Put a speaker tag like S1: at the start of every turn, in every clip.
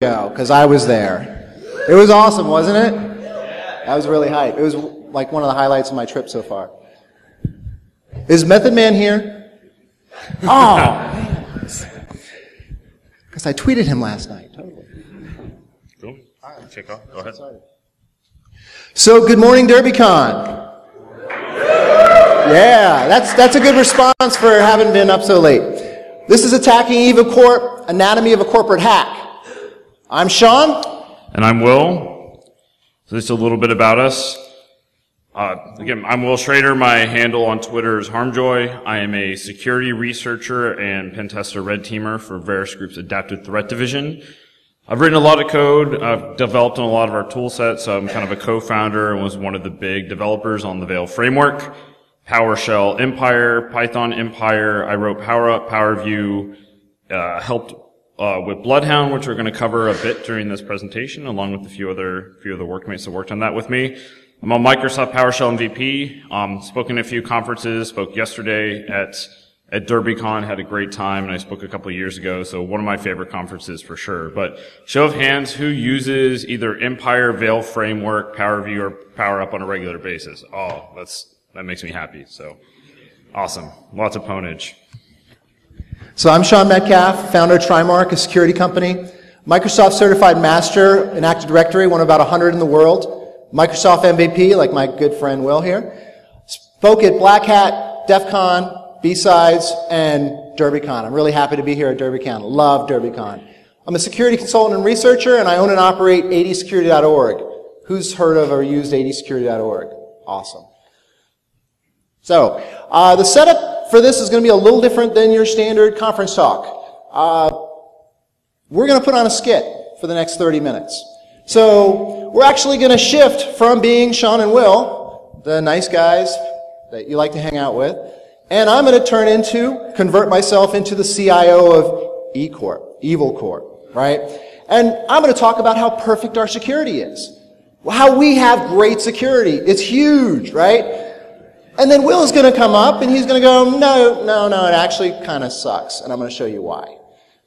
S1: go, because I was there. It was awesome, wasn't it? That was really hype. It was like one of the highlights of my trip so far. Is Method Man here? Oh, because I tweeted him last night. Totally.
S2: Cool. Kick off. Go ahead.
S1: So, good morning, DerbyCon. Yeah, that's that's a good response for having been up so late. This is attacking Eva Corp, Anatomy of a Corporate Hack. I'm Sean.
S2: And I'm Will. So just a little bit about us. Uh, again, I'm Will Schrader. My handle on Twitter is Harmjoy. I am a security researcher and pen tester red teamer for Verisk Group's Adaptive Threat Division. I've written a lot of code. I've developed on a lot of our tool sets. I'm kind of a co-founder and was one of the big developers on the Veil framework. PowerShell Empire, Python Empire. I wrote PowerUp, PowerView, uh, helped uh, with Bloodhound, which we're going to cover a bit during this presentation, along with a few other few other workmates that worked on that with me. I'm a Microsoft PowerShell MVP. Um, spoken a few conferences. Spoke yesterday at at DerbyCon. Had a great time, and I spoke a couple of years ago. So one of my favorite conferences for sure. But show of hands, who uses either Empire, Veil Framework, PowerView, or PowerUp on a regular basis? Oh, that's that makes me happy. So awesome. Lots of ponage.
S1: So I'm Sean Metcalf, founder of Trimark, a security company. Microsoft certified master in Active Directory, one of about 100 in the world. Microsoft MVP, like my good friend Will here. Spoke at Black Hat, DEF CON, B-Sides, and DerbyCon. I'm really happy to be here at DerbyCon. Love DerbyCon. I'm a security consultant and researcher, and I own and operate 80security.org. Who's heard of or used 80security.org? Awesome. So, uh, the setup for this is going to be a little different than your standard conference talk. Uh, we're going to put on a skit for the next 30 minutes. So, we're actually going to shift from being Sean and Will, the nice guys that you like to hang out with, and I'm going to turn into, convert myself into the CIO of E Corp, Evil Corp, right? And I'm going to talk about how perfect our security is. How we have great security. It's huge, right? And then Will's going to come up and he's going to go, no, no, no, it actually kind of sucks. And I'm going to show you why.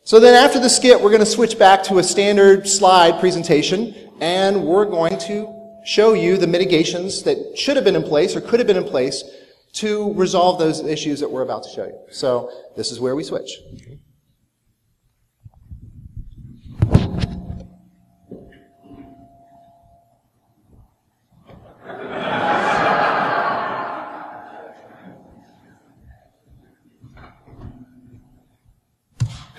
S1: So then after the skit, we're going to switch back to a standard slide presentation and we're going to show you the mitigations that should have been in place or could have been in place to resolve those issues that we're about to show you. So this is where we switch.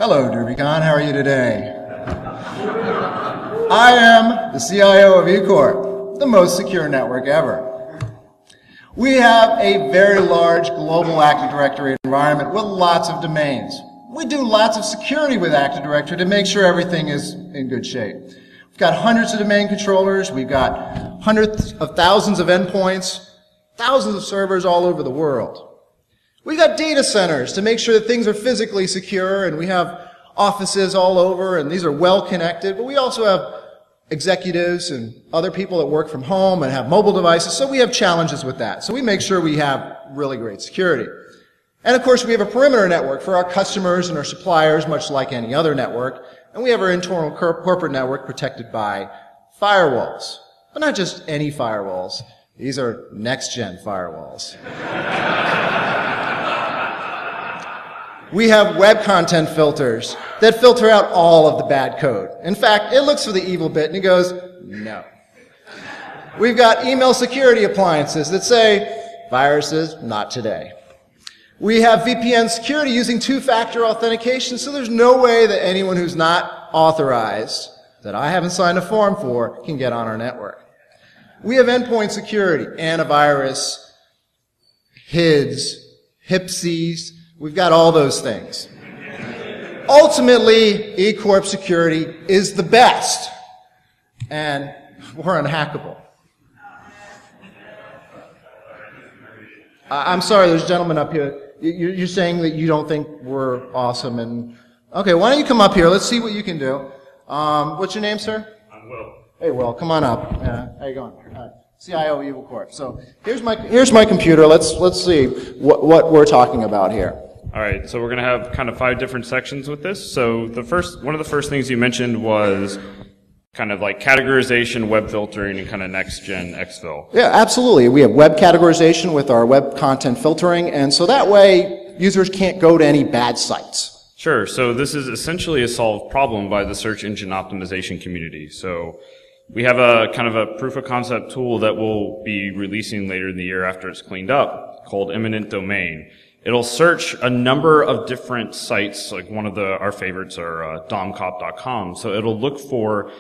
S1: Hello, DerbyCon. How are you today? I am the CIO of eCorp, the most secure network ever. We have a very large global Active Directory environment with lots of domains. We do lots of security with Active Directory to make sure everything is in good shape. We've got hundreds of domain controllers. We've got hundreds of thousands of endpoints, thousands of servers all over the world. We've got data centers to make sure that things are physically secure and we have offices all over and these are well connected, but we also have executives and other people that work from home and have mobile devices, so we have challenges with that. So we make sure we have really great security. And of course, we have a perimeter network for our customers and our suppliers, much like any other network. And we have our internal corporate network protected by firewalls. But not just any firewalls. These are next-gen firewalls. we have web content filters that filter out all of the bad code. In fact, it looks for the evil bit and it goes, no. We've got email security appliances that say, viruses, not today. We have VPN security using two-factor authentication, so there's no way that anyone who's not authorized, that I haven't signed a form for, can get on our network. We have endpoint security, antivirus, HIDs, HIPSIs, We've got all those things. Ultimately, eCorp security is the best, and we're unhackable. I'm sorry, there's a gentleman up here. You're saying that you don't think we're awesome, and okay, why don't you come up here? Let's see what you can do. Um, what's your name, sir?
S2: I'm Will.
S1: Hey, Will, come on up. Uh, how you going? CIO Evil Corp. So here's my here's my computer. Let's let's see what what we're talking about here.
S2: All right, so we're going to have kind of five different sections with this. So the first, one of the first things you mentioned was kind of like categorization, web filtering, and kind of next gen exfil.
S1: Yeah, absolutely. We have web categorization with our web content filtering, and so that way users can't go to any bad sites.
S2: Sure. So this is essentially a solved problem by the search engine optimization community. So we have a kind of a proof of concept tool that we'll be releasing later in the year after it's cleaned up called Imminent Domain. It'll search a number of different sites, like one of the, our favorites are uh, domcop.com. So it'll look for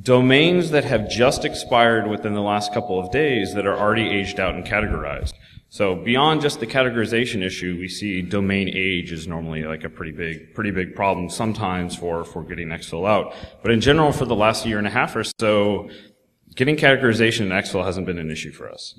S2: domains that have just expired within the last couple of days that are already aged out and categorized. So beyond just the categorization issue, we see domain age is normally like a pretty big, pretty big problem sometimes for, for getting Exfil out. But in general, for the last year and a half or so, getting categorization in Exfil hasn't been an issue for us.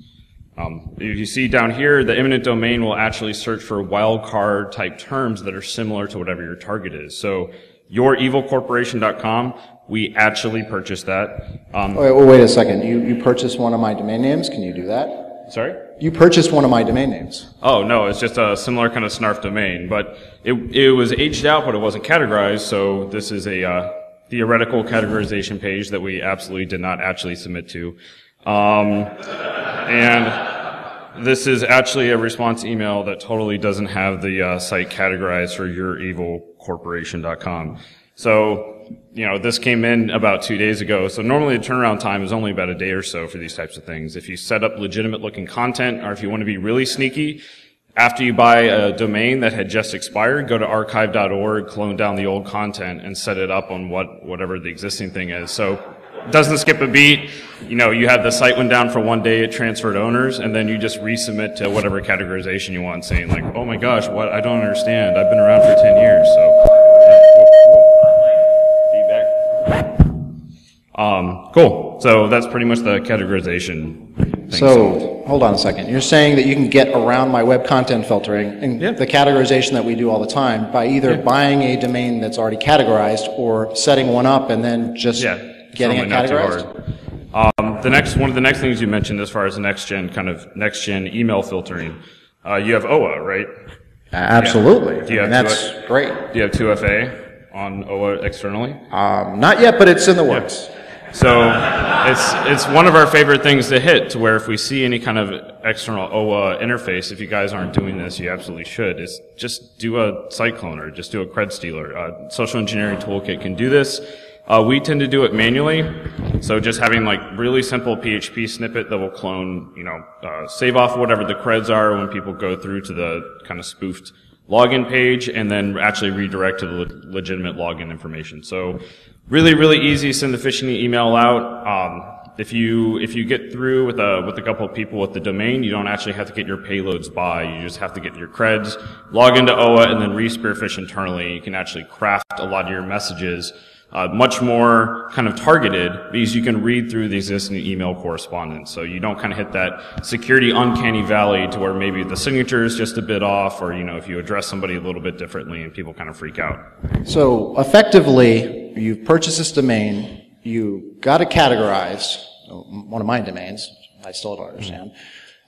S2: Um, if you see down here, the eminent domain will actually search for wildcard type terms that are similar to whatever your target is. So yourevilcorporation.com, we actually purchased that. Um,
S1: Wait, wait a second. You, you purchased one of my domain names? Can you do that?
S2: sorry?
S1: You purchased one of my domain names.
S2: Oh, no, it's just a similar kind of snarf domain, but it, it was aged out, but it wasn't categorized, so this is a, uh, theoretical categorization page that we absolutely did not actually submit to. Um, and this is actually a response email that totally doesn't have the uh, site categorized for yourevilcorporation.com. So, you know, this came in about two days ago. So normally the turnaround time is only about a day or so for these types of things. If you set up legitimate looking content, or if you want to be really sneaky, after you buy a domain that had just expired, go to archive.org, clone down the old content, and set it up on what whatever the existing thing is. So doesn't skip a beat. You know, you have the site went down for one day, it transferred owners, and then you just resubmit to whatever categorization you want, saying like, "Oh my gosh, what? I don't understand. I've been around for ten years." So, feedback. Um, cool. So that's pretty much the categorization. Thing.
S1: So, hold on a second. You're saying that you can get around my web content filtering and
S2: Yeah.
S1: the categorization that we do all the time by either buying a domain that's already categorized or setting one up and then just
S2: yeah,
S1: getting it
S2: not too
S1: categorized?
S2: hard. Um, the next one of the next things you mentioned as far as next gen kind of next gen email filtering, uh, you have OA, right?
S1: Absolutely.
S2: Do you
S1: And
S2: have
S1: that's
S2: to-
S1: great.
S2: Do you have 2FA on OA externally?
S1: Um, not yet, but it's in the works.
S2: So it's it's one of our favorite things to hit. To where if we see any kind of external OA interface, if you guys aren't doing this, you absolutely should. Is just do a site cloner, just do a cred stealer. Uh, social engineering toolkit can do this. Uh, we tend to do it manually, so just having like really simple PHP snippet that will clone, you know, uh, save off whatever the creds are when people go through to the kind of spoofed login page, and then actually redirect to the le- legitimate login information. So really, really easy. Send the phishing email out. Um, if you if you get through with a with a couple of people with the domain, you don't actually have to get your payloads by. You just have to get your creds, log into OA, and then re-spearfish internally. You can actually craft a lot of your messages uh, much more kind of targeted because you can read through the existing email correspondence. So you don't kind of hit that security uncanny valley to where maybe the signature is just a bit off, or you know if you address somebody a little bit differently and people kind of freak out.
S1: So effectively, you've purchased this domain, you got it categorized, one of my domains, I still don't understand,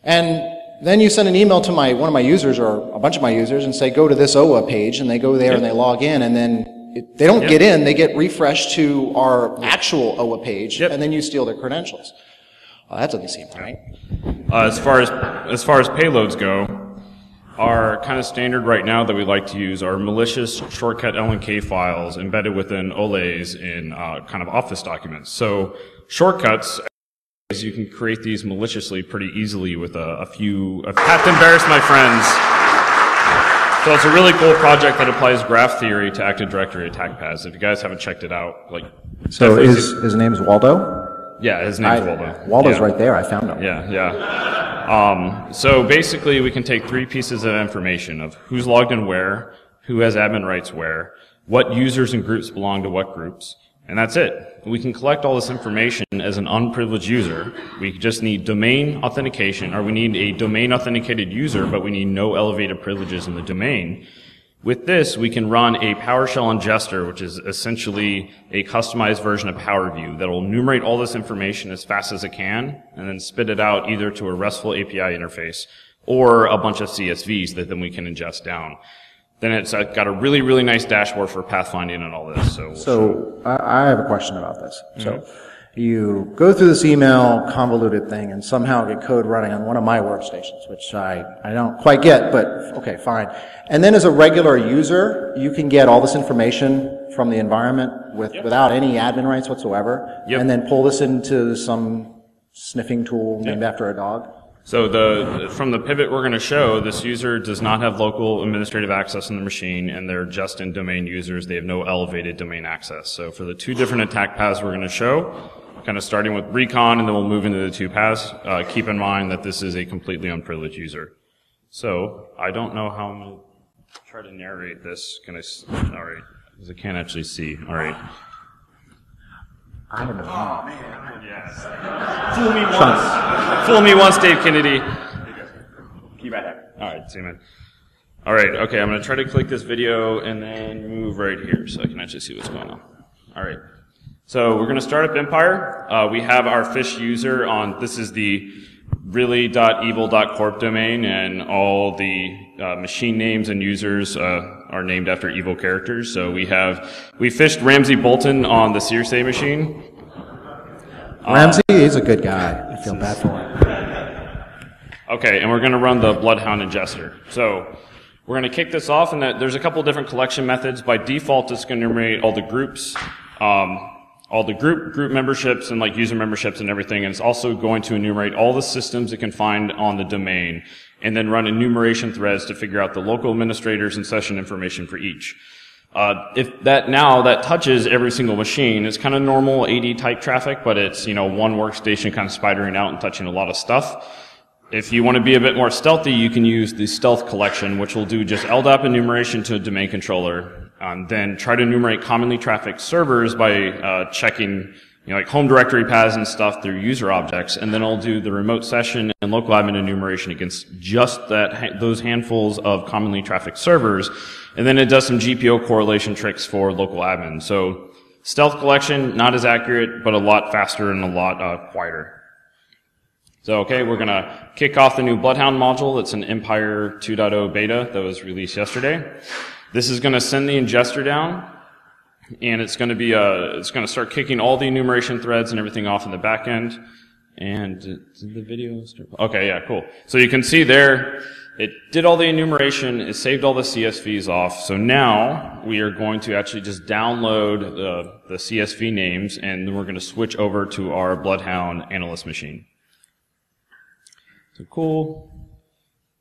S1: and then you send an email to my one of my users or a bunch of my users and say, go to this OA page, and they go there and they log in, and then it, they don't get in, they get refreshed to our actual OA page,
S2: Yep.
S1: and then you steal their credentials. Well, that doesn't seem right.
S2: Uh, as far as as far as payloads go, our kind of standard right now that we like to use are malicious shortcut LNK files embedded within OLAs in uh, kind of Office documents. So shortcuts, is you can create these maliciously pretty easily with a, a few. I've have to embarrass my friends. So it's a really cool project that applies graph theory to Active Directory attack paths. If you guys haven't checked it out, like
S1: So
S2: definitely
S1: his, his name is Waldo?
S2: yeah, his name's Waldo.
S1: Waldo's
S2: Yeah.
S1: right there, I found him.
S2: Yeah, yeah. Um, so basically, we can take three pieces of information of who's logged in where, who has admin rights where, what users and groups belong to what groups, and that's it. We can collect all this information as an unprivileged user. We just need domain authentication, or we need a domain authenticated user, but we need no elevated privileges in the domain. With this, we can run a PowerShell ingester, which is essentially a customized version of PowerView that will enumerate all this information as fast as it can and then spit it out either to a RESTful API interface or a bunch of CSVs that then we can ingest down. Then it's uh, got a really, really nice dashboard for pathfinding and all this. So,
S3: So I, I have a question about this. So
S2: Mm-hmm.
S3: you go through this email convoluted thing and somehow get code running on one of my workstations, which I, I don't quite get, but okay, fine. And then as a regular user, you can get all this information from the environment with, without any admin rights whatsoever.
S2: Yep.
S3: And then pull this into some sniffing tool named after a dog.
S2: So the, from the pivot we're going to show, this user does not have local administrative access on the machine, and they're just in domain users. They have no elevated domain access. So for the two different attack paths we're going to show, kind of starting with recon, and then we'll move into the two paths, uh, keep in mind that this is a completely unprivileged user. So I don't know how I'm going to try to narrate this. Can I, all right, because I can't actually see. All right.
S3: I don't know. Oh man, yes.
S2: Fool me once. Fool me once, Dave Kennedy. Keep right there. All right, see you, man. All right, okay, I'm going to try to click this video and then move right here so I can actually see what's going on. All right. So we're going to start up Empire. Uh, we have our fish user on, this is the really.evil.corp domain and all the uh, machine names and users uh, are named after evil characters. So we have, we fished Ramsey Bolton on the Circe machine.
S3: Ramsey, he's a good guy. I feel bad for him.
S2: Okay, and we're going to run the Bloodhound ingester. So we're going to kick this off, and that there's a couple different collection methods. By default, it's going to enumerate all the groups, um, all the group group memberships, and like user memberships and everything. And it's also going to enumerate all the systems it can find on the domain, and then run enumeration threads to figure out the local administrators and session information for each. Uh, if that now that touches every single machine, it's kind of normal AD type traffic, but it's you know one workstation kind of spidering out and touching a lot of stuff. If you want to be a bit more stealthy, you can use the stealth collection, which will do just LDAP enumeration to a domain controller, and then try to enumerate commonly trafficked servers by uh, checking you know, like home directory paths and stuff through user objects, and then I'll do the remote session and local admin enumeration against just that those handfuls of commonly trafficked servers, and then it does some GPO correlation tricks for local admin. So stealth collection not as accurate, but a lot faster and a lot uh, quieter. So, okay, we're going to kick off the new Bloodhound module. That's an Empire 2.0 beta that was released yesterday. This is going to send the ingester down, and it's going to be uh, it's going to start kicking all the enumeration threads and everything off in the back end. And did the video start? Okay, yeah, cool. So you can see there, it did all the enumeration, it saved all the CSVs off. So now we are going to actually just download the, the CSV names, and then we're going to switch over to our Bloodhound analyst machine. So cool.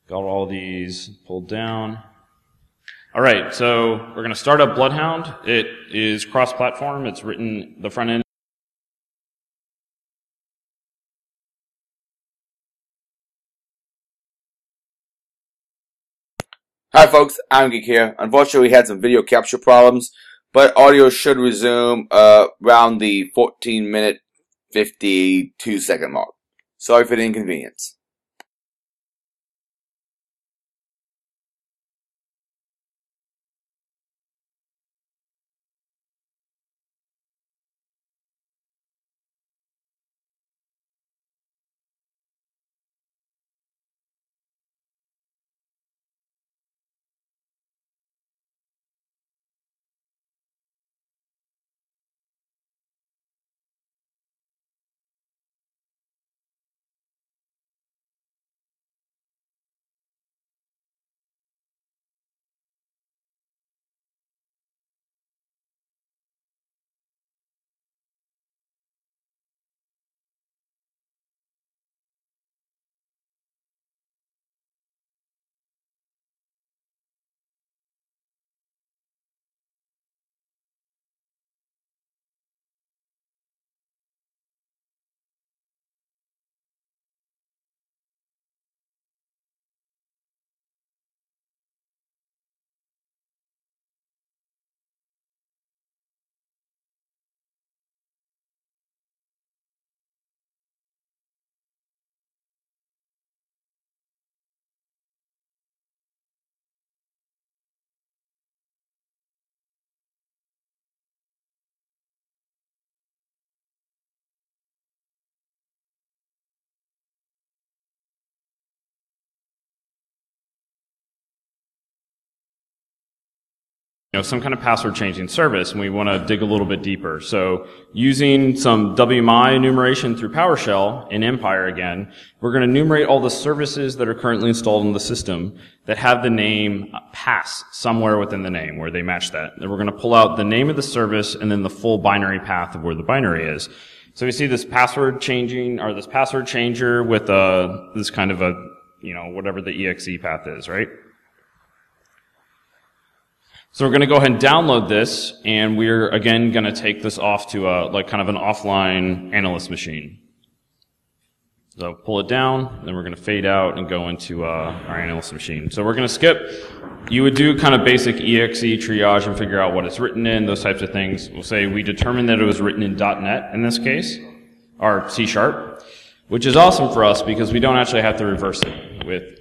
S2: Got all these pulled down. All right, so we're going to start up Bloodhound. It is cross-platform. It's written the front end.
S4: Hi folks, I'm Geek here. Unfortunately, we had some video capture problems, but audio should resume uh, around the 14 minute 52 second mark. Sorry for the inconvenience.
S2: Know, some kind of password changing service and we want to dig a little bit deeper. So using some WMI enumeration through PowerShell in Empire again, we're going to enumerate all the services that are currently installed in the system that have the name pass somewhere within the name where they match that. And we're going to pull out the name of the service and then the full binary path of where the binary is. So we see this password changing or this password changer with a, this kind of a, you know, whatever the exe path is, right? So we're going to go ahead and download this, and we're again going to take this off to a, like kind of an offline analyst machine. So pull it down, then we're going to fade out and go into uh, our analyst machine. So we're going to skip. You would do kind of basic exe triage and figure out what it's written in, those types of things. We'll say we determined that it was written in .NET in this case, or C Sharp, which is awesome for us because we don't actually have to reverse it. With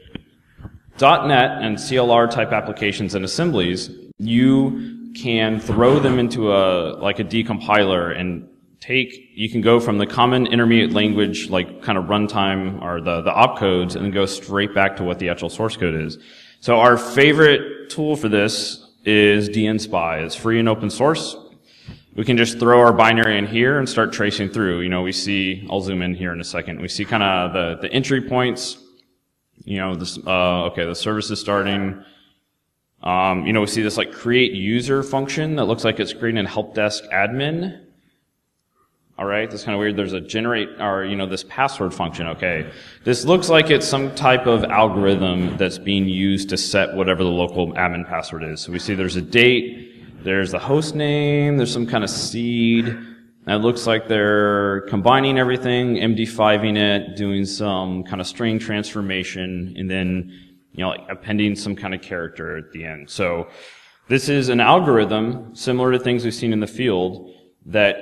S2: .NET and CLR type applications and assemblies, you can throw them into a, like a decompiler and take, you can go from the common intermediate language, like kind of runtime or the, the opcodes and go straight back to what the actual source code is. So our favorite tool for this is dnSpy. It's free and open source. We can just throw our binary in here and start tracing through. You know, we see, I'll zoom in here in a second. We see kind of the, the entry points. You know, this, uh, okay, the service is starting. Um, you know, we see this like create user function that looks like it's creating a help desk admin. All right, that's kind of weird. There's a generate or you know this password function. Okay, this looks like it's some type of algorithm that's being used to set whatever the local admin password is. So we see there's a date, there's the host name, there's some kind of seed. And it looks like they're combining everything, MD5ing it, doing some kind of string transformation, and then you know, like appending some kind of character at the end. So this is an algorithm similar to things we've seen in the field that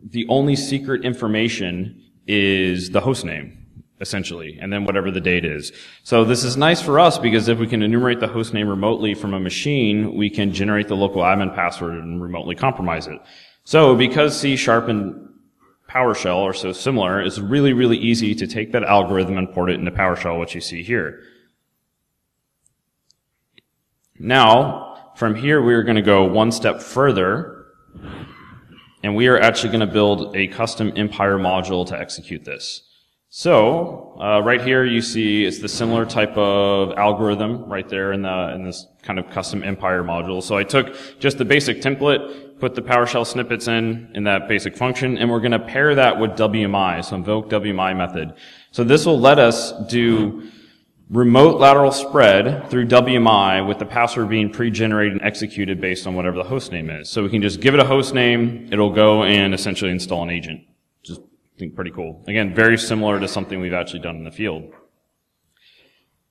S2: the only secret information is the host name essentially, and then whatever the date is. So this is nice for us because if we can enumerate the host name remotely from a machine, we can generate the local admin password and remotely compromise it. So because C Sharp and PowerShell are so similar, it's really, really easy to take that algorithm and port it into PowerShell, which you see here. Now, from here, we are going to go one step further, and we are actually going to build a custom Empire module to execute this. So, uh, right here you see it's the similar type of algorithm right there in the in this kind of custom Empire module. So I took just the basic template, put the PowerShell snippets in in that basic function, and we're going to pair that with WMI, so invoke WMI method. So this will let us do remote lateral spread through WMI with the password being pre-generated and executed based on whatever the host name is. So we can just give it a host name, it'll go and essentially install an agent. Just think pretty cool. Again, very similar to something we've actually done in the field.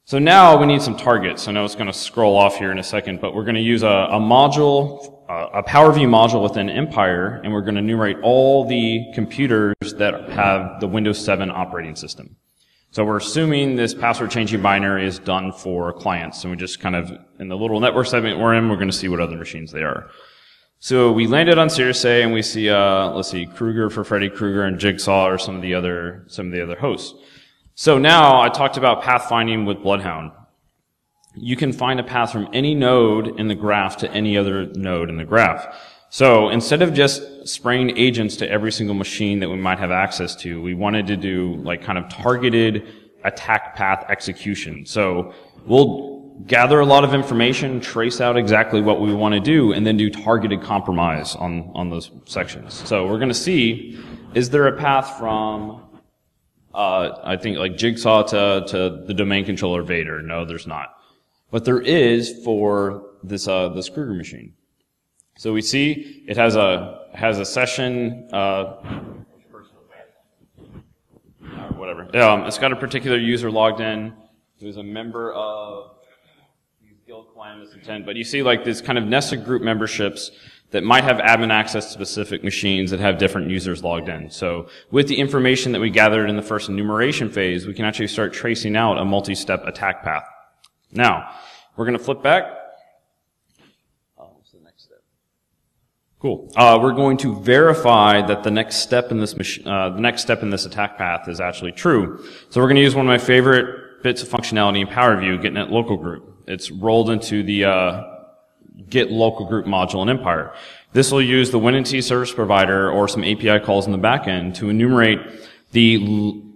S2: So now we need some targets. I know it's going to scroll off here in a second, but we're going to use a, a module, a PowerView module within Empire, and we're going to enumerate all the computers that have the Windows 7 operating system. So we're assuming this password changing binary is done for clients. And we just kind of, in the little network segment we're in, we're going to see what other machines they are. So we landed on A, and we see, uh, let's see, Kruger for Freddy Krueger and Jigsaw or some of the other, some of the other hosts. So now I talked about pathfinding with Bloodhound. You can find a path from any node in the graph to any other node in the graph. So instead of just spraying agents to every single machine that we might have access to, we wanted to do like kind of targeted attack path execution. So we'll gather a lot of information, trace out exactly what we want to do, and then do targeted compromise on, on those sections. So we're going to see, is there a path from, uh, I think like Jigsaw to, to the domain controller Vader? No, there's not. But there is for this, uh, this Kruger machine. So we see it has a has a session. Uh, whatever. Um, it's got a particular user logged in who's a member of Guild Calamitous Intent. But you see like this kind of nested group memberships that might have admin access to specific machines that have different users logged in. So with the information that we gathered in the first enumeration phase, we can actually start tracing out a multi-step attack path. Now, we're going to flip back Cool. Uh, we're going to verify that the next step in this mach- uh, the next step in this attack path is actually true. So we're going to use one of my favorite bits of functionality in PowerView, getting at local group. It's rolled into the uh, get local group module in Empire. This will use the WinNT service provider or some API calls in the backend to enumerate the l-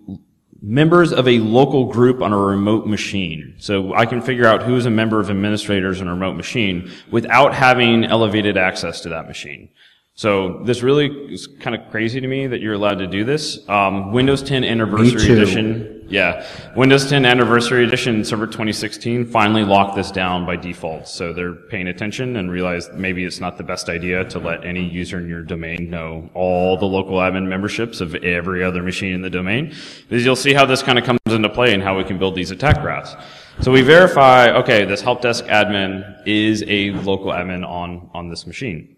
S2: members of a local group on a remote machine. So I can figure out who's a member of administrators on a remote machine without having elevated access to that machine. So this really is kind of crazy to me that you're allowed to do this. Um, Windows 10 Anniversary. Edition, yeah, Windows 10 Anniversary Edition Server 2016 finally locked this down by default. So they're paying attention and realized maybe it's not the best idea to let any user in your domain know all the local admin memberships of every other machine in the domain. Because you'll see how this kind of comes into play and how we can build these attack graphs. So we verify, okay, this help desk admin is a local admin on, on this machine.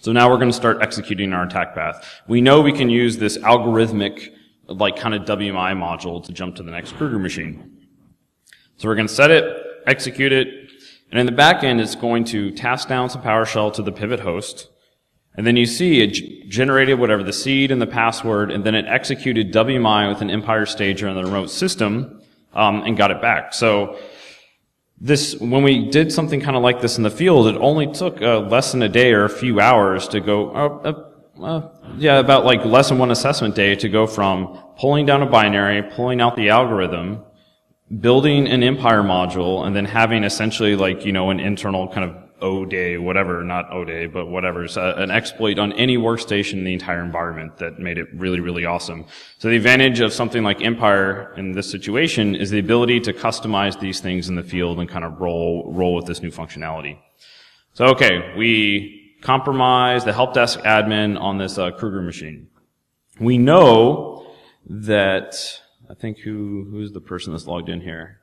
S2: So now we're going to start executing our attack path. We know we can use this algorithmic, like kind of WMI module to jump to the next Kruger machine. So we're going to set it, execute it, and in the back end, it's going to task down some PowerShell to the pivot host. And then you see it generated whatever the seed and the password, and then it executed WMI with an Empire stager on the remote system, um, and got it back. So this when we did something kind of like this in the field, it only took uh, less than a day or a few hours to go. Uh, uh, uh, yeah, about like less than one assessment day to go from pulling down a binary, pulling out the algorithm, building an Empire module, and then having essentially like you know an internal kind of O day, whatever, not O day, but whatever, it's an exploit on any workstation in the entire environment that made it really, really awesome. So the advantage of something like Empire in this situation is the ability to customize these things in the field and kind of roll, roll with this new functionality. So okay, we compromise the help desk admin on this uh, Kruger machine. We know that, I think who, who's the person that's logged in here?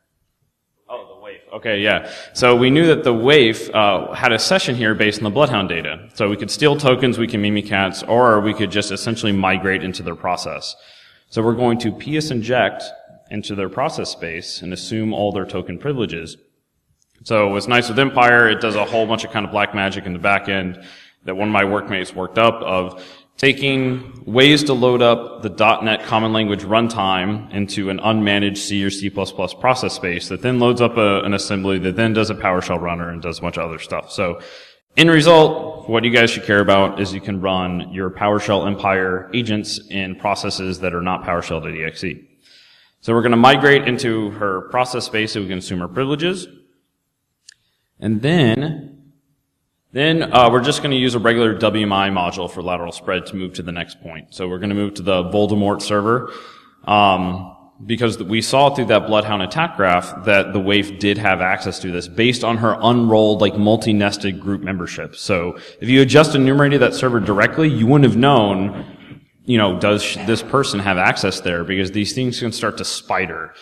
S2: Oh, the Waif. Okay, yeah. So we knew that the Waif uh, had a session here based on the Bloodhound data. So we could steal tokens, we can Mimikatz, or we could just essentially migrate into their process. So we're going to PS inject into their process space and assume all their token privileges. So what's nice with Empire, it does a whole bunch of kind of black magic in the back end that one of my workmates worked up of taking ways to load up the .NET Common Language runtime into an unmanaged C or C++ process space that then loads up a, an assembly that then does a PowerShell runner and does a bunch of other stuff. So in result, what you guys should care about is you can run your PowerShell Empire agents in processes that are not PowerShell PowerShell.exe. So we're going to migrate into her process space so we can assume her privileges. And then, then uh, we're just going to use a regular WMI module for lateral spread to move to the next point. So we're going to move to the Voldemort server. Um, because we saw through that Bloodhound attack graph that the Waif did have access to this based on her unrolled, like multi-nested group membership. So if you had just enumerated that server directly, you wouldn't have known, you know, does this person have access there? Because these things can start to spider.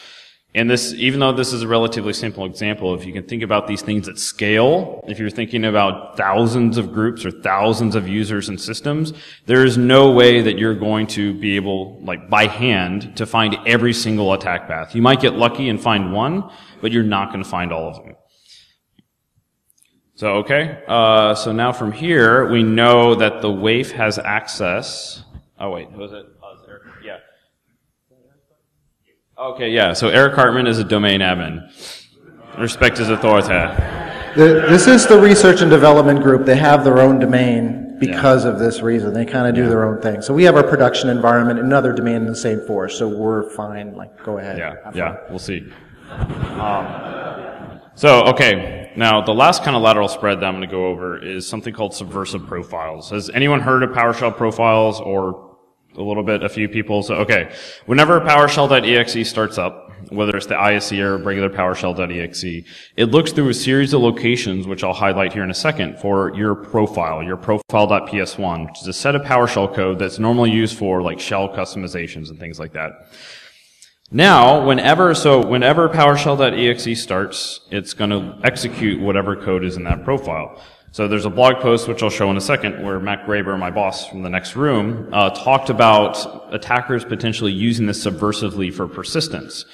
S2: And this, even though this is a relatively simple example, if you can think about these things at scale, if you're thinking about thousands of groups or thousands of users and systems, there is no way that you're going to be able, like by hand, to find every single attack path. You might get lucky and find one, but you're not going to find all of them. So, okay, uh, so now from here, we know that the Waif has access. Oh wait, was it? Oh, it's Eric. Yeah. Okay, yeah. So Eric Hartman is a domain admin. Respect his authority.
S3: The- This is the research and development group. They have their own domain because of this reason. They kind of do their own thing. So we have our production environment, another domain in the same force, so we're fine, like, go ahead.
S2: Yeah, yeah, we'll see. Um, so, okay, now the last kind of lateral spread that I'm going to go over is something called subversive profiles. Has anyone heard of PowerShell profiles or a little bit, a few people? So, okay, whenever PowerShell.exe starts up, whether it's the ISE or regular PowerShell.exe, it looks through a series of locations, which I'll highlight here in a second, for your profile, your profile.ps1, which is a set of PowerShell code that's normally used for like shell customizations and things like that. Now, whenever, so whenever PowerShell.exe starts, it's going to execute whatever code is in that profile. So there's a blog post, which I'll show in a second, where Matt Graber, my boss from the next room, uh, talked about attackers potentially using this subversively for persistence.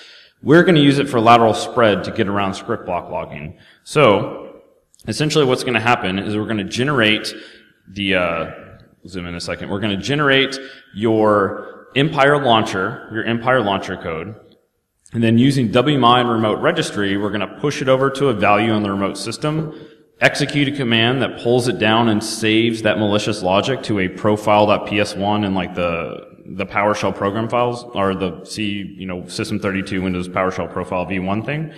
S2: We're going to use it for lateral spread to get around script block logging. So, essentially what's going to happen is we're going to generate the, uh, zoom in a second, we're going to generate your Empire launcher, your Empire launcher code, and then using WMI and remote registry, we're going to push it over to a value on the remote system, execute a command that pulls it down and saves that malicious logic to a profile.ps1 and like the the PowerShell program files or the C, you know, System32 Windows PowerShell profile v1 thing.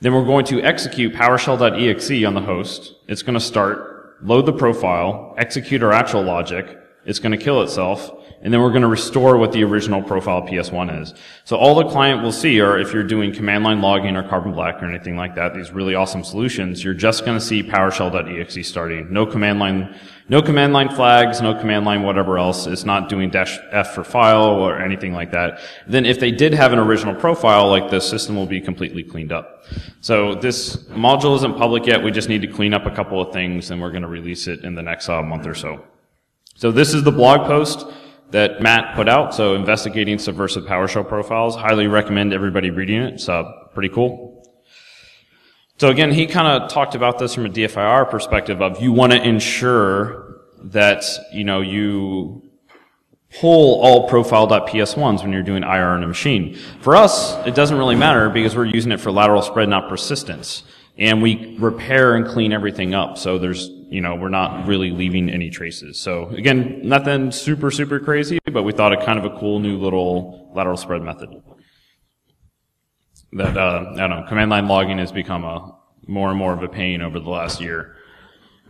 S2: Then we're going to execute PowerShell.exe on the host. It's going to start, load the profile, execute our actual logic. It's going to kill itself and then we're going to restore what the original profile PS1 is. So all the client will see are if you're doing command line logging or Carbon Black or anything like that, these really awesome solutions, you're just going to see PowerShell.exe starting. No command line, no command line flags, no command line whatever else. It's not doing dash F for file or anything like that. Then if they did have an original profile, like the system will be completely cleaned up. So this module isn't public yet. We just need to clean up a couple of things and we're going to release it in the next uh, month or so. So this is the blog post that Matt put out. So investigating subversive PowerShell profiles. Highly recommend everybody reading it. It's uh, pretty cool. So again, he kind of talked about this from a DFIR perspective of you want to ensure that, you know, you pull all profile.ps1s when you're doing IR on a machine. For us, it doesn't really matter because we're using it for lateral spread, not persistence. And we repair and clean everything up. So there's you know, we're not really leaving any traces. So again, nothing super, super crazy, but we thought it kind of a cool new little lateral spread method. That, uh, I don't know, command line logging has become a more and more of a pain over the last year.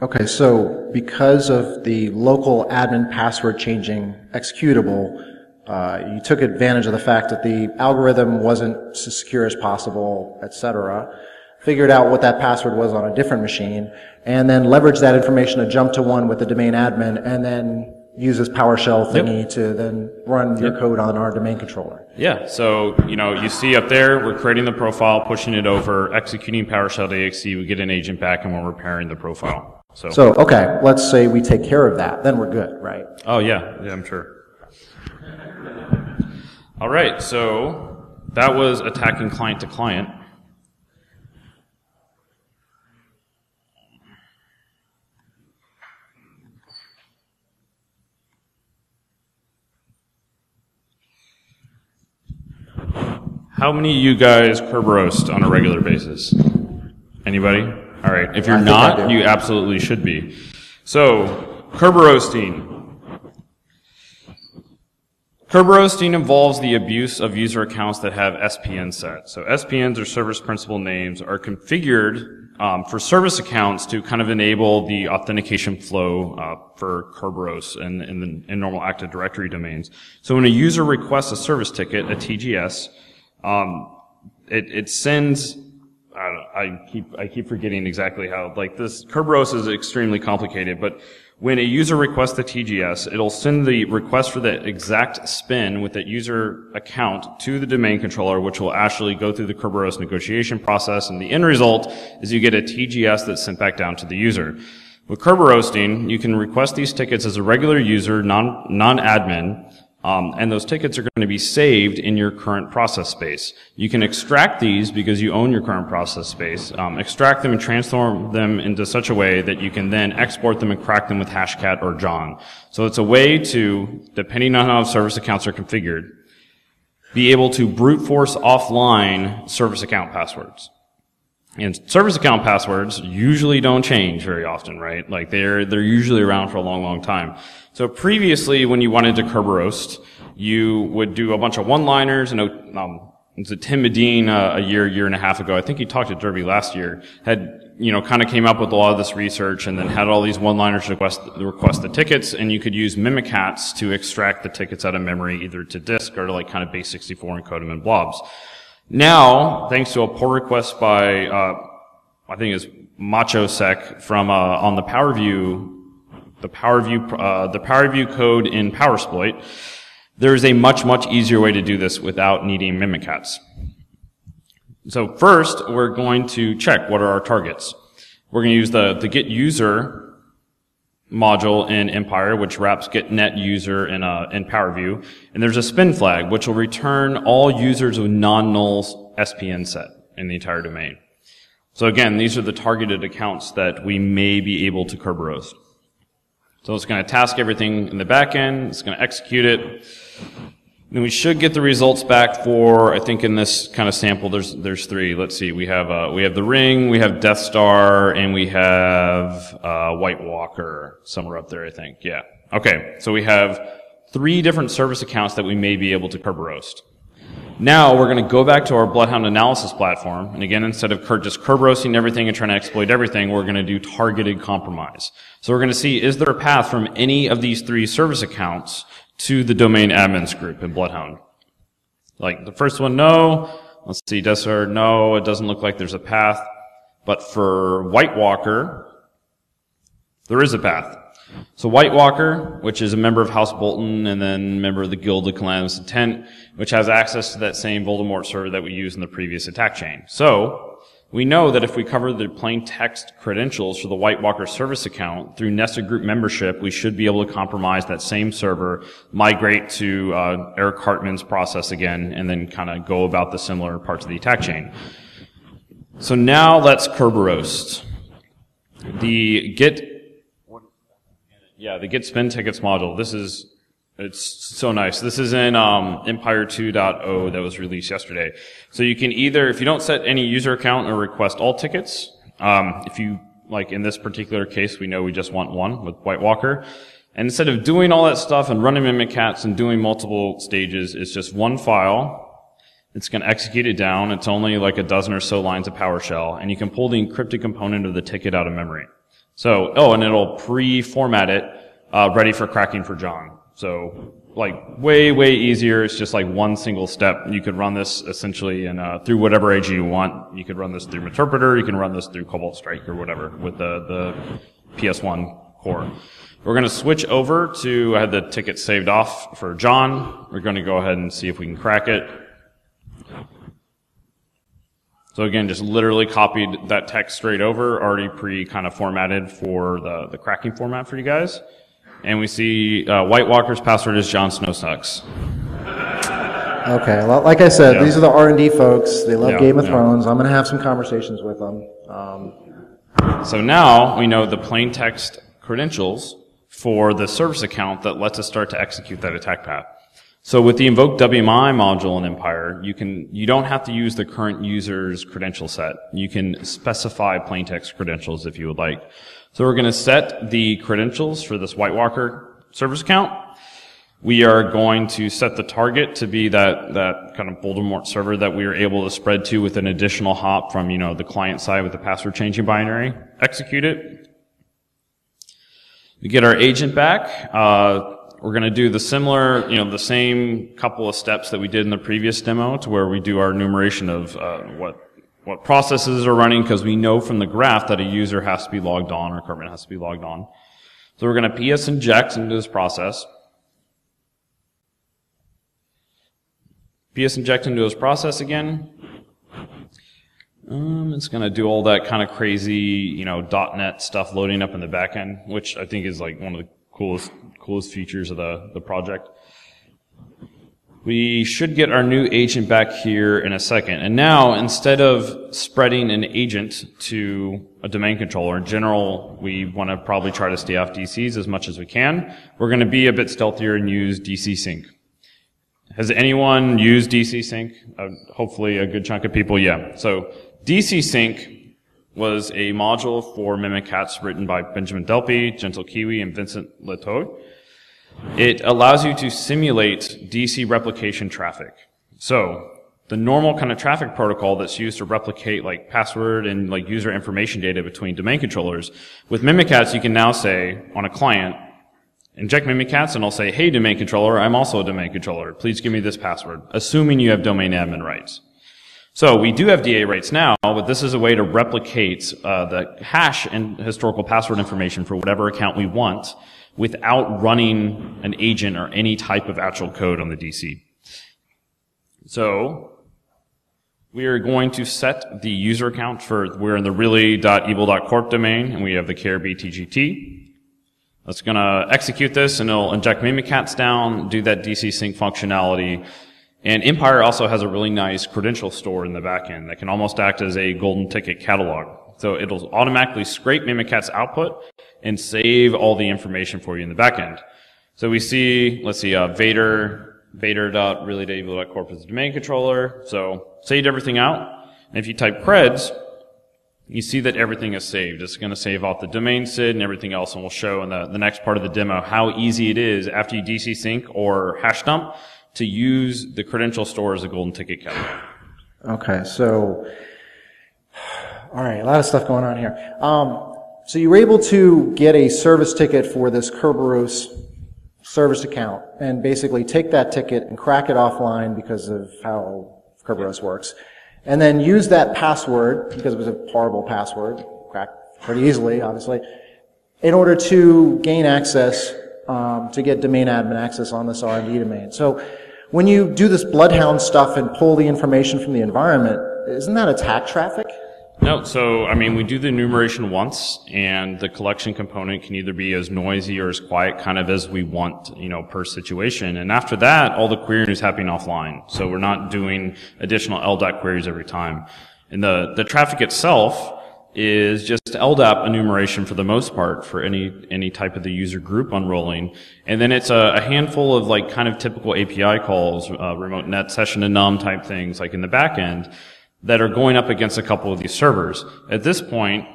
S3: Okay, so because of the local admin password changing executable, uh, you took advantage of the fact that the algorithm wasn't as secure as possible, et cetera figured out what that password was on a different machine, and then leverage that information to jump to one with the domain admin, and then use this PowerShell thingy yep. to then run your code on our domain controller.
S2: Yeah, so, you know, you see up there, we're creating the profile, pushing it over, executing PowerShell.exe, we get an agent back, and we're repairing the profile. So,
S3: so, okay, let's say we take care of that, then we're good, right?
S2: Oh yeah, yeah, I'm sure. All right, so that was attacking client to client. How many of you guys Kerberoast on a regular basis? Anybody? All right. If you're not, you absolutely should be. So, Kerberoasting. Kerberoasting involves the abuse of user accounts that have SPN set. So SPNs or service principal names are configured um, for service accounts to kind of enable the authentication flow uh, for Kerberos and in, in normal Active Directory domains. So when a user requests a service ticket, a TGS, um, it, it sends, I, I, keep, I keep forgetting exactly how, like this, Kerberos is extremely complicated, but when a user requests the TGS, it'll send the request for the exact spin with that user account to the domain controller, which will actually go through the Kerberos negotiation process, and the end result is you get a TGS that's sent back down to the user. With Kerberoasting, you can request these tickets as a regular user, non, non-admin, um, and those tickets are going to be saved in your current process space. You can extract these because you own your current process space, um, extract them and transform them into such a way that you can then export them and crack them with Hashcat or John. So it's a way to, depending on how service accounts are configured, be able to brute force offline service account passwords. And service account passwords usually don't change very often, right? Like they're, they're usually around for a long, long time. So previously, when you wanted to Kerberoast, you would do a bunch of one-liners and, um, was Tim Medine uh, a year, year and a half ago. I think he talked to Derby last year. Had you know kind of came up with a lot of this research and then had all these one-liners request request the tickets, and you could use Mimikatz to extract the tickets out of memory, either to disk or to like kind of base 64 encode them in blobs. Now, thanks to a pull request by, uh, I think it's MachoSec from, uh, on the PowerView, the PowerView, uh, the PowerView code in PowerSploit, there is a much, much easier way to do this without needing Mimikatz. So first, we're going to check what are our targets. We're going to use the, the get user module in Empire, which wraps getnet user in, uh, in PowerView. And there's a spin flag, which will return all users with non-null SPN set in the entire domain. So again, these are the targeted accounts that we may be able to Kerberos. So it's going to task everything in the back end. It's going to execute it. Then we should get the results back for, I think in this kind of sample, there's, there's three. Let's see. We have, uh, we have the Ring, we have Death Star, and we have, uh, White Walker somewhere up there, I think. Yeah. Okay. So we have three different service accounts that we may be able to Kerberos. Now we're going to go back to our Bloodhound analysis platform, and again, instead of just Kerberosing everything and trying to exploit everything, we're going to do targeted compromise. So we're going to see, is there a path from any of these three service accounts to the domain admins group in Bloodhound? Like the first one, no. Let's see, Desert, no, it doesn't look like there's a path. But for White Walker, there is a path. So White Walker, which is a member of House Bolton and then member of the Guild of Calamitous Intent, which has access to that same Voldemort server that we used in the previous attack chain. So, we know that if we cover the plain text credentials for the White Walker service account through nested group membership, we should be able to compromise that same server, migrate to uh, Eric Hartman's process again, and then kind of go about the similar parts of the attack chain. So now let's Kerberos. The Git yeah, the Git spin tickets module. This is it's so nice. This is in um, Empire 2.0 that was released yesterday. So you can either, if you don't set any user account or request all tickets, um, if you like in this particular case, we know we just want one with White Walker. And instead of doing all that stuff and running Mimikatz and doing multiple stages, it's just one file. It's going to execute it down. It's only like a dozen or so lines of PowerShell, and you can pull the encrypted component of the ticket out of memory. So, oh, and it'll pre-format it, uh, ready for cracking for John. So, like, way, way easier. It's just like one single step. You could run this essentially in, uh, through whatever AG you want. You could run this through Meterpreter. You can run this through Cobalt Strike or whatever with the, the PS1 core. We're going to switch over to, I had the ticket saved off for John. We're going to go ahead and see if we can crack it. So again, just literally copied that text straight over, already pre kind of formatted for the, the cracking format for you guys. And we see uh, White Walker's password is John Snow sucks.
S3: Okay, well, like I said,
S2: Yeah.
S3: these are the R and D folks. They love
S2: Yeah,
S3: Game of
S2: yeah.
S3: Thrones. I'm going to have some conversations with them. Um,
S2: So now we know the plain text credentials for the service account that lets us start to execute that attack path. So with the invoke WMI module in Empire, you can, you don't have to use the current user's credential set. You can specify plaintext credentials if you would like. So we're going to set the credentials for this White Walker service account. We are going to set the target to be that, that kind of Voldemort server that we are able to spread to with an additional hop from, you know, the client side with the password changing binary. Execute it. We get our agent back. Uh, we're going to do the similar, you know, the same couple of steps that we did in the previous demo to where we do our enumeration of uh, what what processes are running because we know from the graph that a user has to be logged on or a Kermit has to be logged on. So we're going to ps inject into this process. ps inject into this process again. Um, it's going to do all that kind of crazy, you know, dot .NET stuff loading up in the backend, which I think is like one of the coolest coolest features of the the project. We should get our new agent back here in a second. And now, instead of spreading an agent to a domain controller, in general, we want to probably try to stay off DCs as much as we can. We're going to be a bit stealthier and use DC Sync. Has anyone used DC Sync? Uh, hopefully a good chunk of people, yeah. So DC Sync was a module for Mimikatz written by Benjamin Delpy, Gentle Kiwi, and Vincent Letoy. It allows you to simulate DC replication traffic. So the normal kind of traffic protocol that's used to replicate like password and like user information data between domain controllers, with Mimikatz you can now say on a client, inject Mimikatz and I'll say, hey domain controller, I'm also a domain controller. Please give me this password, assuming you have domain admin rights. So we do have DA rights now, but this is a way to replicate uh, the hash and historical password information for whatever account we want without running an agent or any type of actual code on the DC. So we are going to set the user account for, we're in the really.evil.corp domain, and we have the care.btgt. That's going to execute this, and it'll inject Mimikatz down, do that DC sync functionality. And Empire also has a really nice credential store in the backend that can almost act as a golden ticket catalog. So it'll automatically scrape Mimikatz output and save all the information for you in the backend. So we see, let's see, uh, Vader, beta.relay.evil.corp is the domain controller. So saved everything out. And if you type creds, you see that everything is saved. It's going to save off the domain SID and everything else, and we'll show in the, the next part of the demo how easy it is after you DC sync or hash dump to use the credential store as a golden ticket catalog.
S3: Okay, so, all right, a lot of stuff going on here. Um, so you were able to get a service ticket for this Kerberos service account and basically take that ticket and crack it offline because of how Kerberos works. And then use that password, because it was a horrible password, cracked pretty easily, obviously, in order to gain access, um, to get domain admin access on this R&D domain. So when you do this Bloodhound stuff and pull the information from the environment, isn't that attack traffic?
S2: No, so I mean, we do the enumeration once, and the collection component can either be as noisy or as quiet, kind of as we want, you know, per situation. And after that, all the querying is happening offline. So we're not doing additional LDAP queries every time. And the the traffic itself is just LDAP enumeration for the most part for any any type of the user group unrolling, and then it's a, a handful of like kind of typical API calls, uh, remote net session enum type things, like in the back end that are going up against a couple of these servers. At this point,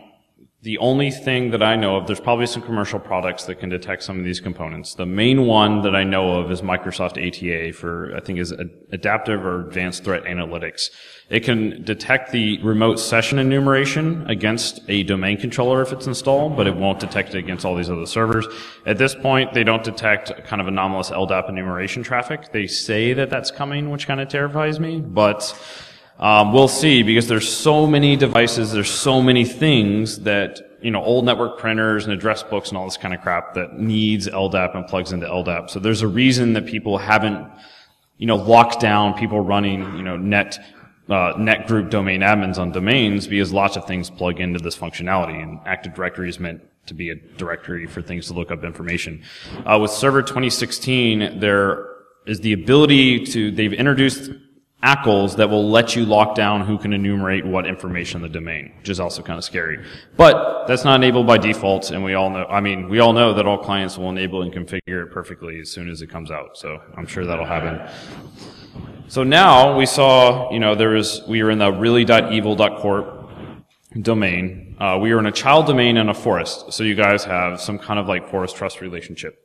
S2: the only thing that I know of, there's probably some commercial products that can detect some of these components. The main one that I know of is Microsoft ATA for, I think is Adaptive or Advanced Threat Analytics. It can detect the remote session enumeration against a domain controller if it's installed, but it won't detect it against all these other servers. At this point, they don't detect kind of anomalous LDAP enumeration traffic. They say that that's coming, which kind of terrifies me, but um, we'll see because there's so many devices, there's so many things that you know, old network printers and address books and all this kind of crap that needs LDAP and plugs into LDAP. So there's a reason that people haven't, you know, locked down people running, you know, net, uh, net group domain admins on domains because lots of things plug into this functionality and Active Directory is meant to be a directory for things to look up information. Uh, with Server 2016, there is the ability to, they've introduced ACLs that will let you lock down who can enumerate what information in the domain, which is also kind of scary. But that's not enabled by default, and we all know, I mean, we all know that all clients will enable and configure it perfectly as soon as it comes out, so I'm sure that'll happen. So now we saw, you know, there was, we were in the really.evil.corp domain. Uh, we were in a child domain and a forest, so you guys have some kind of like forest trust relationship.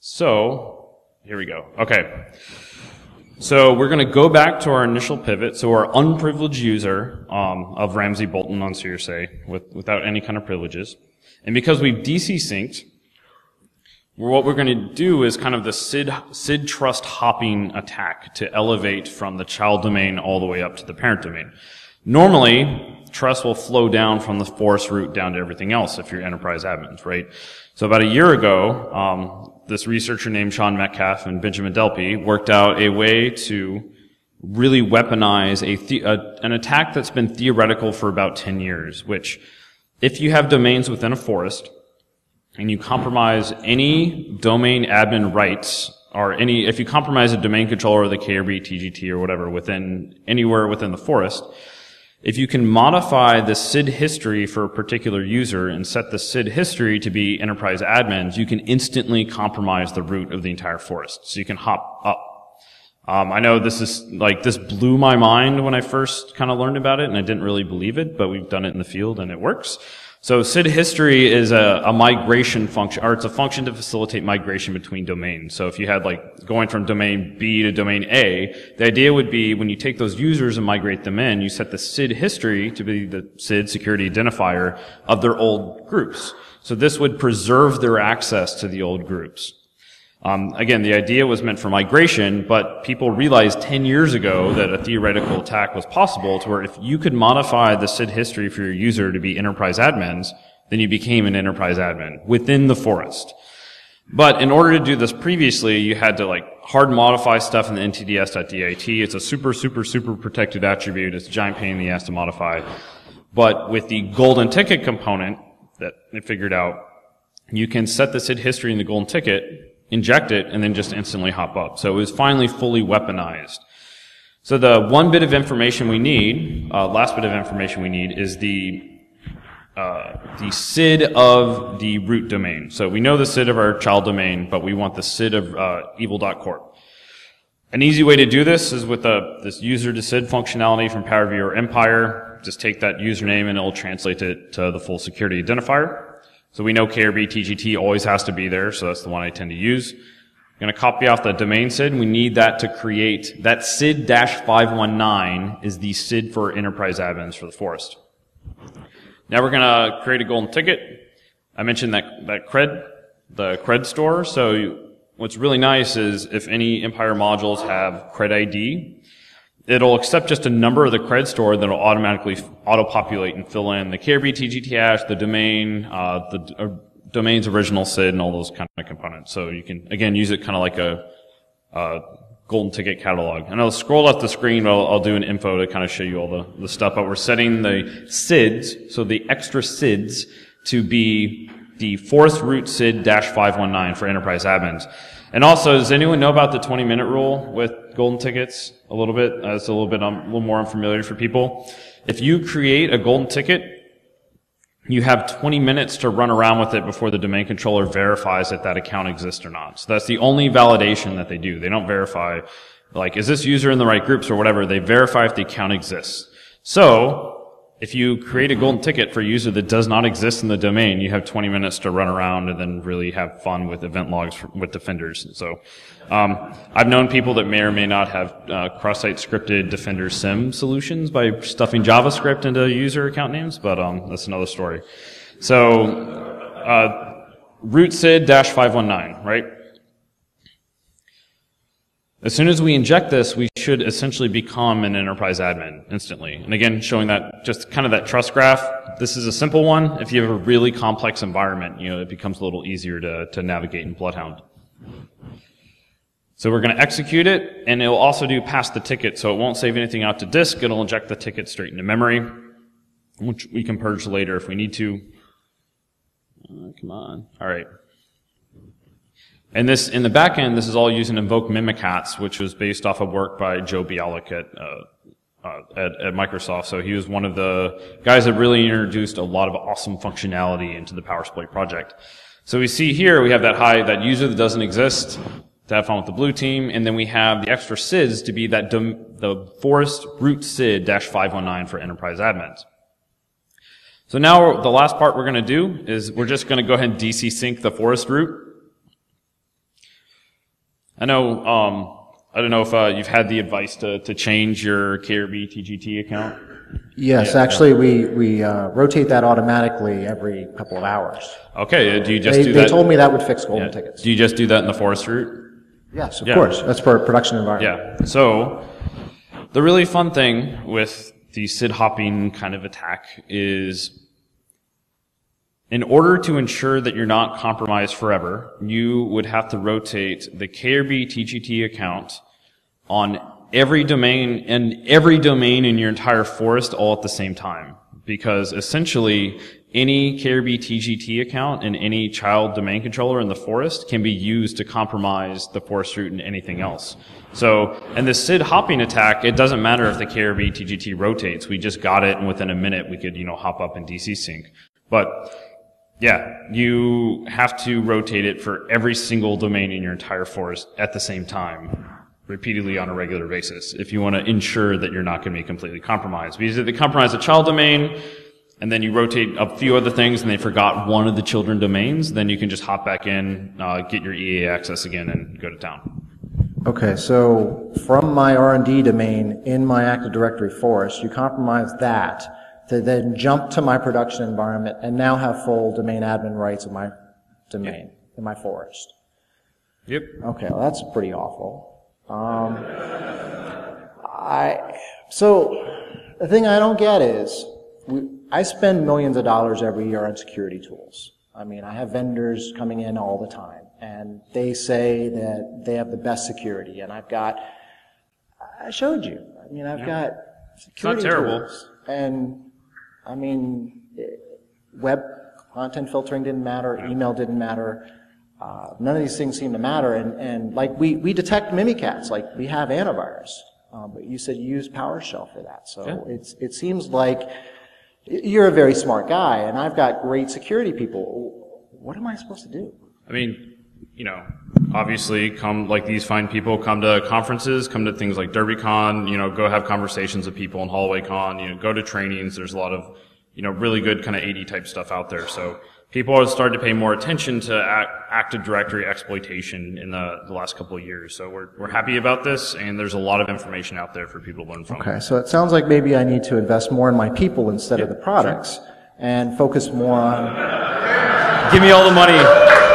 S2: So, here we go. Okay. So we're going to go back to our initial pivot. So our unprivileged user um, of Ramsey Bolton on CRSA with, without any kind of privileges. And because we've DC synced, what we're going to do is kind of the SID, SID trust hopping attack to elevate from the child domain all the way up to the parent domain. Normally, trust will flow down from the forest root down to everything else if you're enterprise admins, right? So about a year ago, um, this researcher named Sean Metcalf and Benjamin Delpy worked out a way to really weaponize a, the- a, an attack that's been theoretical for about 10 years, which if you have domains within a forest and you compromise any domain admin rights or any, if you compromise a domain controller or the KRB, TGT or whatever within, anywhere within the forest, if you can modify the SID history for a particular user and set the SID history to be enterprise admins, you can instantly compromise the root of the entire forest. So you can hop up. Um, I know this is like this blew my mind when I first kind of learned about it, and I didn't really believe it, but we've done it in the field and it works. So SID history is a, a, migration function, or it's a function to facilitate migration between domains. So if you had like going from domain B to domain A, the idea would be when you take those users and migrate them in, you set the SID history to be the SID security identifier of their old groups. So this would preserve their access to the old groups. Um, again, the idea was meant for migration, but people realized 10 years ago that a theoretical attack was possible to where if you could modify the SID history for your user to be enterprise admins, then you became an enterprise admin within the forest. But in order to do this previously, you had to like hard modify stuff in the ntds.dit. It's a super, super, super protected attribute. It's a giant pain in the ass to modify. But with the golden ticket component that they figured out, you can set the SID history in the golden ticket inject it, and then just instantly hop up. So it was finally fully weaponized. So the one bit of information we need, uh, last bit of information we need, is the uh, the SID of the root domain. So we know the SID of our child domain, but we want the SID of uh, evil.corp. An easy way to do this is with a, this user to SID functionality from PowerView or Empire. Just take that username and it will translate it to the full security identifier. So we know KRB TGT always has to be there, so that's the one I tend to use. I'm going to copy off the domain SID. We need that to create that SID-519 is the SID for enterprise admins for the forest. Now we're going to create a golden ticket. I mentioned that, that cred, the cred store. So you, what's really nice is if any Empire modules have cred ID, it'll accept just a number of the cred store that'll automatically auto-populate and fill in the KRB TGT hash, the domain, uh, the uh, domain's original SID and all those kind of components. So you can, again, use it kind of like a, a, golden ticket catalog. And I'll scroll up the screen, I'll, I'll, do an info to kind of show you all the, the stuff, but we're setting the SIDs, so the extra SIDs, to be the forest root SID 519 for enterprise admins. And also, does anyone know about the 20 minute rule with golden tickets? A little bit. Uh, it's a little bit, um, a little more unfamiliar for people. If you create a golden ticket, you have 20 minutes to run around with it before the domain controller verifies that that account exists or not. So that's the only validation that they do. They don't verify, like, is this user in the right groups or whatever. They verify if the account exists. So, if you create a golden ticket for a user that does not exist in the domain, you have 20 minutes to run around and then really have fun with event logs for, with defenders. So, um, I've known people that may or may not have uh, cross-site scripted Defender sim solutions by stuffing JavaScript into user account names, but um, that's another story. So, uh, root SID 519, right? As soon as we inject this, we should essentially become an enterprise admin instantly. And again, showing that just kind of that trust graph. This is a simple one. If you have a really complex environment, you know, it becomes a little easier to, to navigate in Bloodhound. So we're going to execute it, and it'll also do pass the ticket, so it won't save anything out to disk. It'll inject the ticket straight into memory, which we can purge later if we need to. Uh, come on. All right. And this, in the back end, this is all using Invoke Mimikatz, which was based off of work by Joe Bialik at, uh, uh, at, at, Microsoft. So he was one of the guys that really introduced a lot of awesome functionality into the PowerSploit project. So we see here, we have that high, that user that doesn't exist to have fun with the blue team, and then we have the extra SIDs to be that the forest root SID dash 519 for enterprise admins. So now the last part we're going to do is we're just going to go ahead and DC sync the forest root. I know, um, I don't know if uh, you've had the advice to, to change your KRB TGT account.
S1: Yes, yeah, actually, we we uh, rotate that automatically every couple of hours.
S2: Okay, do you just
S1: they,
S2: do
S1: they
S2: that?
S1: told me that would fix golden tickets.
S2: Do you just do that in the forest root?
S1: Yes, of yeah. course. That's for a production environment.
S2: Yeah. So the really fun thing with the SID hopping kind of attack is in order to ensure that you're not compromised forever, you would have to rotate the KRB TGT account on every domain and every domain in your entire forest all at the same time. Because essentially, any KRB TGT account and any child domain controller in the forest can be used to compromise the forest root and anything else. So, and the SID hopping attack, it doesn't matter if the KRB TGT rotates. We just got it and within a minute we could, you know, hop up and DC sync. But yeah, you have to rotate it for every single domain in your entire forest at the same time, repeatedly on a regular basis, if you want to ensure that you're not going to be completely compromised. Because if they compromise a child domain, and then you rotate a few other things and they forgot one of the children domains, then you can just hop back in, uh, get your EA access again and go to town.
S1: Okay, so from my R&D domain in my Active Directory forest, you compromise that to then jump to my production environment and now have full domain admin rights in my domain, in my forest.
S2: Yep.
S1: Okay, well, that's pretty awful. Um, I, so the thing I don't get is, we, I spend millions of dollars every year on security tools. I mean, I have vendors coming in all the time, and they say that they have the best security, and I've got, I showed you. I mean, I've yeah. got security
S2: it's not terrible.
S1: tools, and I mean, web content filtering didn't matter, email didn't matter. Uh, none of these things seem to matter. And, and like we, we detect Mimikatz, like we have antivirus. Uh, but you said you use PowerShell for that. So yeah. it's, it seems like you're a very smart guy, and I've got great security people. What am I supposed to do?
S2: I mean, you know, obviously come like these fine people, come to conferences, come to things like DerbyCon, you know, go have conversations with people in HallwayCon, you know, go to trainings. There's a lot of, you know, really good kind of AD type stuff out there. So people have started to pay more attention to Active Directory exploitation in the, the last couple of years. So we're, we're happy about this and there's a lot of information out there for people to learn from.
S3: Okay, so it sounds like maybe I need to invest more in my people instead of the products and focus more on
S2: Give me all the money.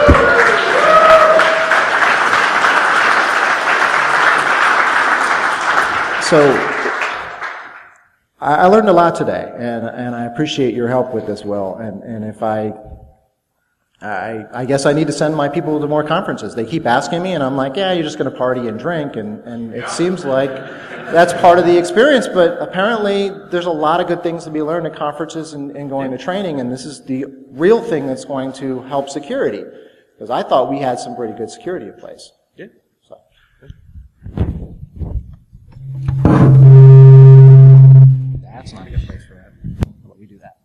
S3: So I, learned a lot today, and, and I appreciate your help with this, Will. And, and if I, I, I guess I need to send my people to more conferences. They keep asking me, and I'm like, yeah, you're just going to party and drink, and, and it seems like that's part of the experience. But apparently, there's a lot of good things to be learned at conferences and, and going to training, and this is the real thing that's going to help security. Because I thought we had some pretty good security in place.
S2: Yeah.
S3: So. That's not a good place for that. We do that?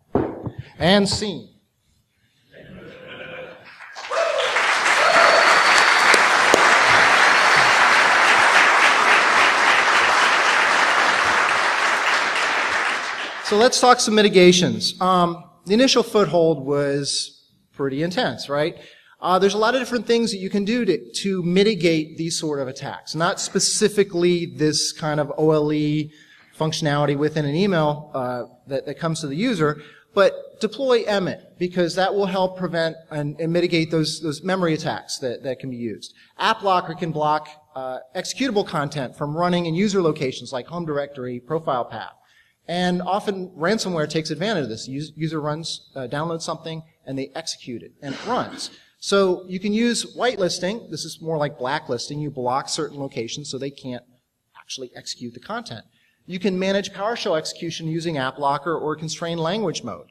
S3: And scene.
S1: So let's talk some mitigations. Um, the initial foothold was pretty intense, right? Uh, there's a lot of different things that you can do to, to mitigate these sort of attacks. Not specifically this kind of OLE functionality within an email uh, that, that comes to the user, but deploy Emmet because that will help prevent and, and mitigate those, those memory attacks that, that can be used. AppLocker can block uh, executable content from running in user locations like home directory, profile path. And often ransomware takes advantage of this. User runs, uh, downloads something, and they execute it, and it runs. So you can use whitelisting. This is more like blacklisting. You block certain locations so they can't actually execute the content. You can manage PowerShell execution using AppLocker or constrained language mode.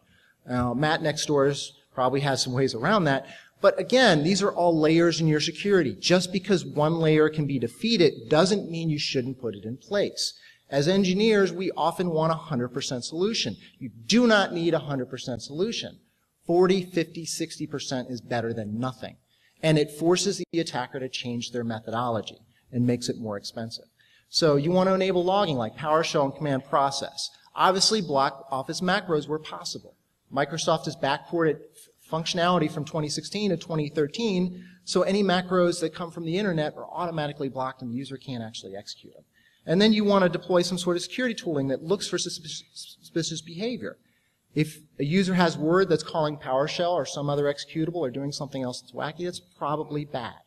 S1: Now, Matt next door probably has some ways around that. But again, these are all layers in your security. Just because one layer can be defeated doesn't mean you shouldn't put it in place. As engineers, we often want a 100% solution. You do not need a 100% solution. 40, 50, 60% is better than nothing. And it forces the attacker to change their methodology and makes it more expensive. So you want to enable logging like PowerShell and command process. Obviously, block office macros where possible. Microsoft has backported functionality from 2016 to 2013, so any macros that come from the internet are automatically blocked and the user can't actually execute them. And then you want to deploy some sort of security tooling that looks for suspicious behavior. If a user has word that's calling PowerShell or some other executable or doing something else that's wacky, that's probably bad.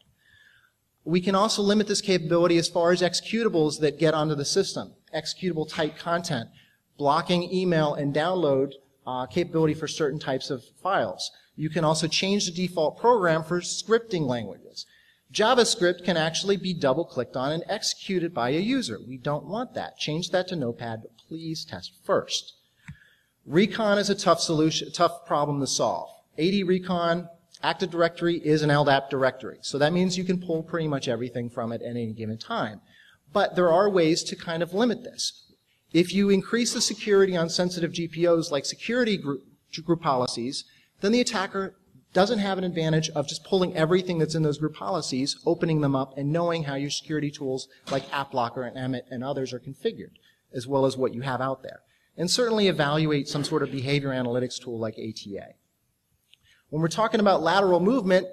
S1: We can also limit this capability as far as executables that get onto the system. Executable type content, blocking email and download uh, capability for certain types of files. You can also change the default program for scripting languages. JavaScript can actually be double clicked on and executed by a user. We don't want that. Change that to Notepad, but please test first. Recon is a tough solution, tough problem to solve. AD Recon, Active Directory is an LDAP directory. So that means you can pull pretty much everything from it at any given time. But there are ways to kind of limit this. If you increase the security on sensitive GPOs like security group, group policies, then the attacker doesn't have an advantage of just pulling everything that's in those group policies, opening them up, and knowing how your security tools like AppLocker and Emmet and others are configured, as well as what you have out there. And certainly evaluate some sort of behavior analytics tool like ATA. When we're talking about lateral movement,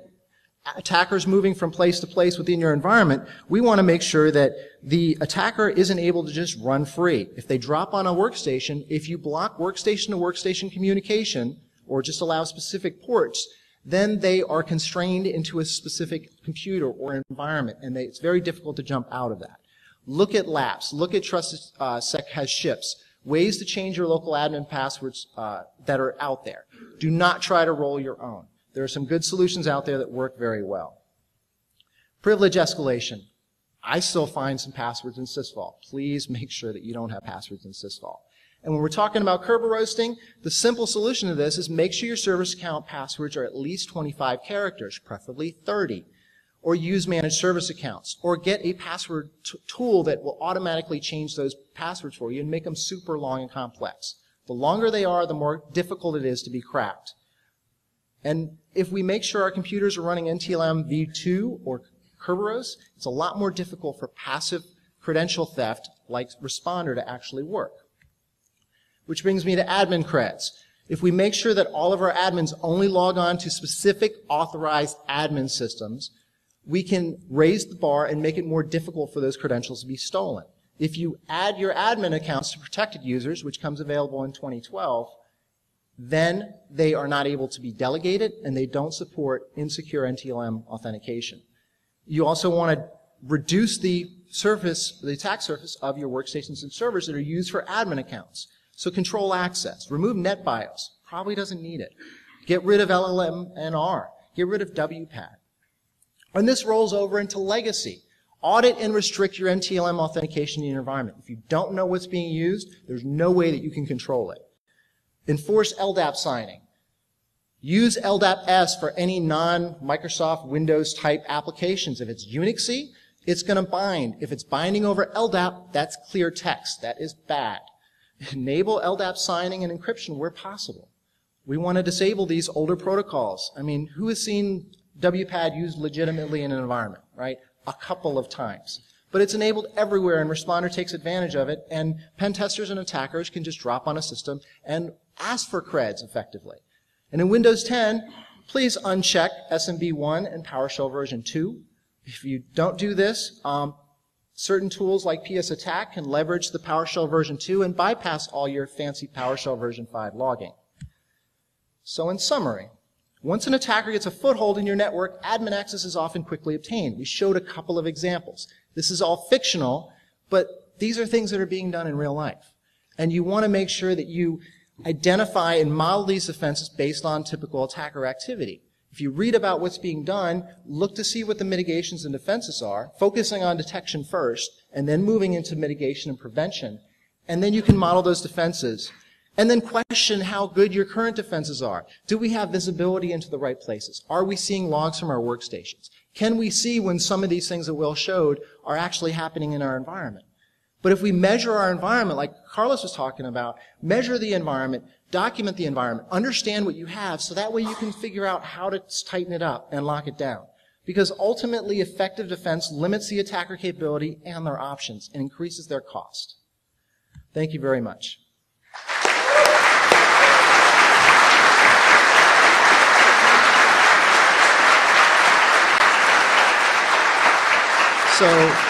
S1: attackers moving from place to place within your environment, we want to make sure that the attacker isn't able to just run free. If they drop on a workstation, if you block workstation to workstation communication, or just allow specific ports, then they are constrained into a specific computer or environment, and they, it's very difficult to jump out of that. Look at LAPS. Look at Trusted uh, Sec has ships. Ways to change your local admin passwords uh, that are out there. Do not try to roll your own. There are some good solutions out there that work very well. Privilege escalation. I still find some passwords in Sysvol. Please make sure that you don't have passwords in Sysvol. And when we're talking about Kerberos roasting, the simple solution to this is make sure your service account passwords are at least 25 characters, preferably 30. Or use managed service accounts. Or get a password t- tool that will automatically change those passwords for you and make them super long and complex. The longer they are, the more difficult it is to be cracked. And if we make sure our computers are running NTLM v2 or Kerberos, it's a lot more difficult for passive credential theft like Responder to actually work. Which brings me to admin creds. If we make sure that all of our admins only log on to specific authorized admin systems, we can raise the bar and make it more difficult for those credentials to be stolen. If you add your admin accounts to protected users, which comes available in 2012, then they are not able to be delegated and they don't support insecure NTLM authentication. You also want to reduce the surface, the attack surface of your workstations and servers that are used for admin accounts. So control access. Remove NetBIOS. Probably doesn't need it. Get rid of LLMNR. Get rid of WPAD. And this rolls over into legacy. Audit and restrict your NTLM authentication in your environment. If you don't know what's being used, there's no way that you can control it. Enforce LDAP signing. Use LDAP S for any non-Microsoft Windows type applications. If it's Unixy, it's going to bind. If it's binding over LDAP, that's clear text. That is bad. Enable LDAP signing and encryption where possible. We want to disable these older protocols. I mean, who has seen WPAD used legitimately in an environment, right? A couple of times. But it's enabled everywhere and Responder takes advantage of it and pen testers and attackers can just drop on a system and ask for creds effectively. And in Windows 10, please uncheck SMB1 and PowerShell version 2. If you don't do this, um, certain tools like PS Attack can leverage the PowerShell version 2 and bypass all your fancy PowerShell version 5 logging. So in summary, once an attacker gets a foothold in your network, admin access is often quickly obtained. We showed a couple of examples. This is all fictional, but these are things that are being done in real life. And you want to make sure that you identify and model these offenses based on typical attacker activity. If you read about what's being done, look to see what the mitigations and defenses are, focusing on detection first, and then moving into mitigation and prevention. And then you can model those defenses. And then question how good your current defenses are. Do we have visibility into the right places? Are we seeing logs from our workstations? Can we see when some of these things that Will showed are actually happening in our environment? But if we measure our environment, like Carlos was talking about, measure the environment, document the environment, understand what you have, so that way you can figure out how to tighten it up and lock it down. Because ultimately, effective defense limits the attacker capability and their options and increases their cost. Thank you very much. So